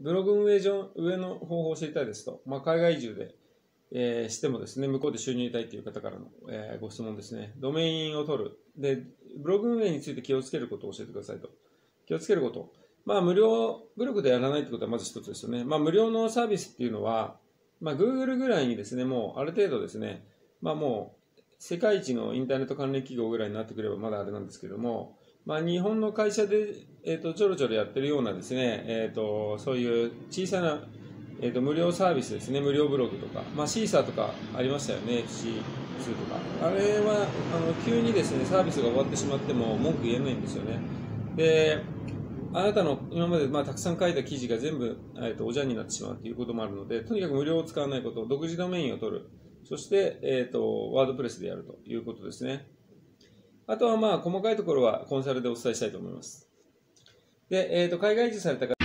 ブログ運営上、上の方法を知りたいですと、まあ、海外移住で、えー、してもですね、向こうで収入得たいという方からの、えー、ご質問ですね。ドメインを取る。で、ブログ運営について気をつけることを教えてくださいと。気をつけること。まあ、無料ブログでやらないってことはまず一つですよね。まあ、無料のサービスっていうのは、まあ、Google ぐらいにですね、もうある程度ですね、まあ、もう世界一のインターネット関連企業ぐらいになってくればまだあれなんですけども、まあ、日本の会社で、えーと、ちょろちょろやってるようなですね、えーと、そういう小さな、えーと、無料サービスですね、無料ブログとか、まあ、シーサーとかありましたよね、FC2 とか。あれはあの急にですねサービスが終わってしまっても文句言えないんですよね。であなたの今まで、まあ、たくさん書いた記事が全部、えー、とおじゃんになってしまうということもあるので、とにかく無料を使わないこと、独自ドメインを取る、そして、えーとワードプレスでやるということですね。あとはまあ細かいところはコンサルでお伝えしたいと思います。で、えー、と海外移住された方